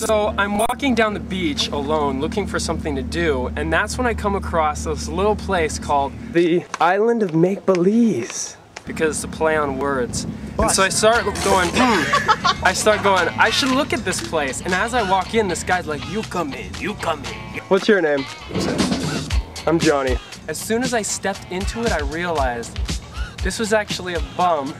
So I'm walking down the beach alone looking for something to do, and that's when I come across this little place called the Island of Make Belize. Because it's a play on words. And so I start going, hmm. I start going, I should look at this place. And as I walk in, this guy's like, you come in, you come in. What's your name? I'm Jonny. As soon as I stepped into it, I realized this was actually a bum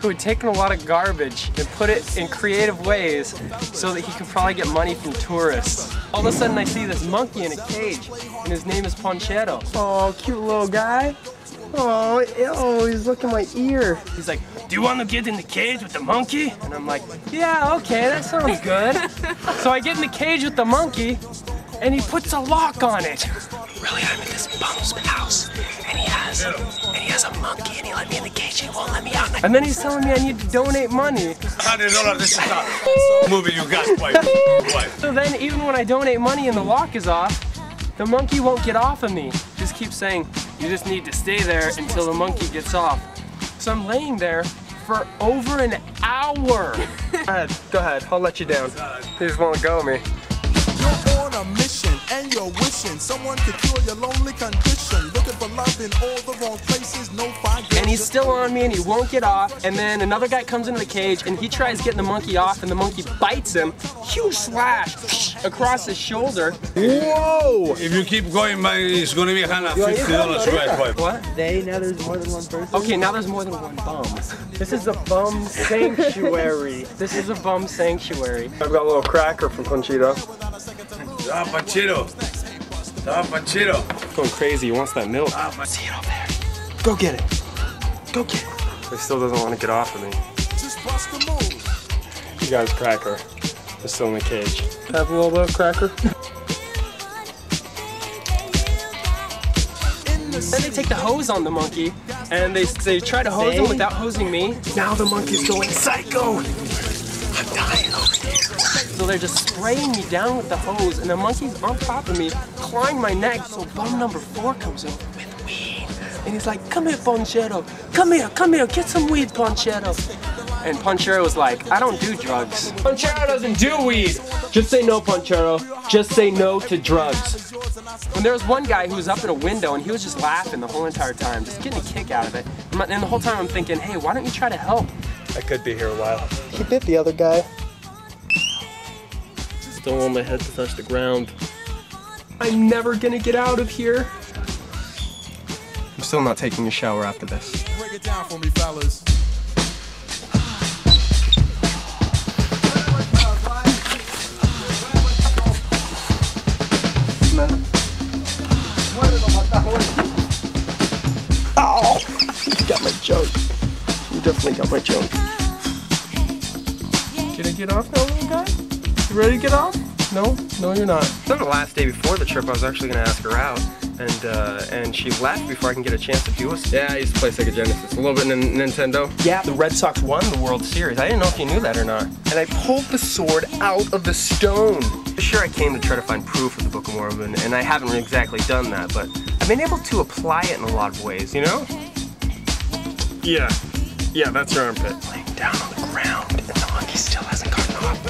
who had taken a lot of garbage and put it in creative ways so that he could probably get money from tourists. All of a sudden I see this monkey in a cage and his name is Ponchero. Oh, cute little guy. Oh, ew, he's looking my ear. He's like, do you want to get in the cage with the monkey? And I'm like, yeah, okay, that sounds good. so I get in the cage with the monkey and he puts a lock on it. Really, I'm in this bum's house and he has and he has a monkey and he let me in the cage and he won't let me out. And then he's telling me I need to donate money. Hundred dollars. This is not movie you got, boy. boy. So then even when I donate money and the lock is off, the monkey won't get off of me. Just keeps saying, you just need to stay there until the monkey gets off. So I'm laying there for over an hour. go ahead, go ahead, I'll let you down. You just won't go me. You're on a mission and you're wishing someone could cure your lonely condition. Looking for love in all the wrong places, no fine girls And he's still on me and he won't get off. And then another guy comes into the cage and he tries getting the monkey off and the monkey bites him. Huge slash across his shoulder. Whoa! If you keep going, man, it's gonna be hundred fifty dollars right, boy. What? They now there's more than one person. Okay, now there's more than one bum. This is a bum sanctuary. this is a bum sanctuary. I've got a little cracker from Conchito. Ah, Panchito. Ah, Panchito. Going crazy, he wants that milk. See it over there. Go get it. Go get it. He still doesn't want to get off of me. just bust the move. You guys cracker. They're still in the cage. Have a little bit of cracker. Then they take the hose on the monkey and they, they try to hose him without hosing me. Now the monkey's going psycho. They're just spraying me down with the hose and the monkey's on top of me, clawing my neck. So bum number four comes over with weed. And he's like, come here, Ponchero. Come here, come here, get some weed, Ponchero. And Ponchero was like, I don't do drugs. Ponchero doesn't do weed. Just say no, Ponchero. Just say no to drugs. When there was one guy who was up at a window and he was just laughing the whole entire time, just getting a kick out of it. And the whole time I'm thinking, hey, why don't you try to help? I could be here a while. He bit the other guy. Still want my head to touch the ground. I'm never gonna get out of here. I'm still not taking a shower after this. Break it down for me, fellas. Oh, you got my joke. You definitely got my joke. Can I get off now, little guy? You ready to get off? No? No, you're not. It's not the last day before the trip. I was actually gonna ask her out. And uh, and she left before I can get a chance to do it. Yeah, I used to play Sega Genesis. A little bit in Nintendo. Yeah, the Red Sox won the World Series. I didn't know if you knew that or not. And I pulled the sword out of the stone. Sure, I came to try to find proof of the Book of Mormon, and I haven't exactly done that, but I've been able to apply it in a lot of ways, you know? Yeah. Yeah, that's your armpit. Laying down on the ground, and the monkey still hasn't gotten off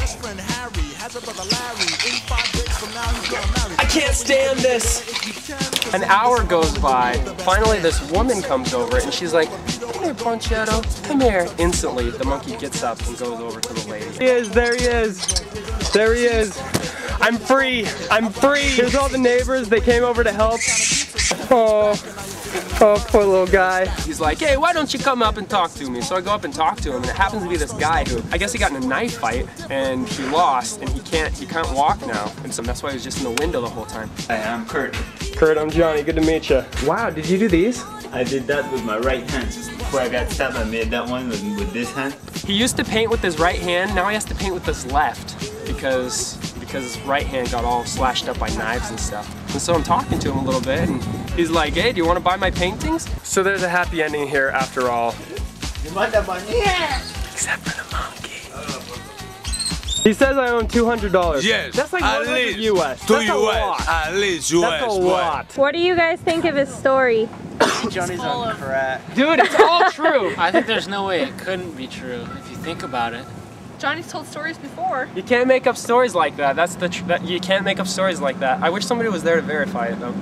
me. Best friend Harry has a brother Larry. In five days from now, he's gonna marry. I can't stand this. An hour goes by. Finally, this woman comes over and she's like, Come here, Ponchero. Come here. Instantly, the monkey gets up and goes over to the lady. He is. There he is. There he is. I'm free. I'm free. Here's all the neighbors. They came over to help. Oh. Oh, poor little guy. He's like, hey, why don't you come up and talk to me? So I go up and talk to him, and it happens to be this guy who, I guess he got in a knife fight, and he lost, and he can't, he can't walk now, and so that's why he was just in the window the whole time. Hi, I'm Kurt. Kurt, I'm Jonny. Good to meet you. Wow, did you do these? I did that with my right hand. Before I got stabbed, I made that one with, with this hand. He used to paint with his right hand. Now he has to paint with his left because because his right hand got all slashed up by knives and stuff. And so I'm talking to him a little bit, and he's like, "Hey, do you want to buy my paintings?" So there's a happy ending here after all. You want that money? Yeah. Except for the monkey. Uh, he says I own $200. Yes. That's like at 100 least US. To That's a lot. At least US. That's a boy. lot. What do you guys think of his story? Jonny's on crack. Dude, it's all true. I think there's no way it couldn't be true if you think about it. Jonny's told stories before. You can't make up stories like that. That's the tr- that you can't make up stories like that. I wish somebody was there to verify it though.